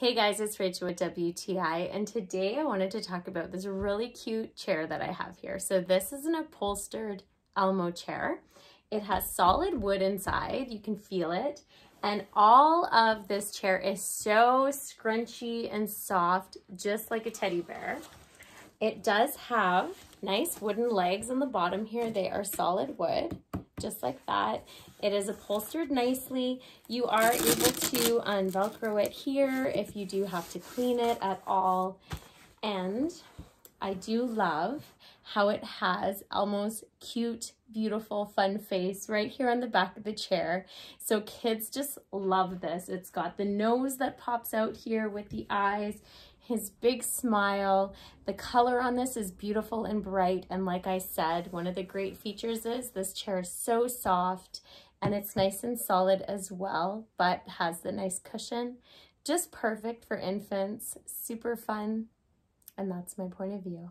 Hey guys, it's Rachel with WTI and today I wanted to talk about this really cute chair that I have here. So this is an upholstered Elmo chair. It has solid wood inside, you can feel it. And all of this chair is so scrunchy and soft, just like a teddy bear. It does have nice wooden legs on the bottom here. They are solid wood just like that. It is upholstered nicely. You are able to unvelcro it here if you do have to clean it at all. And I do love how it has Elmo's cute, beautiful, fun face right here on the back of the chair. So kids just love this. It's got the nose that pops out here with the eyes his big smile. The color on this is beautiful and bright. And like I said, one of the great features is this chair is so soft and it's nice and solid as well, but has the nice cushion. Just perfect for infants, super fun. And that's my point of view.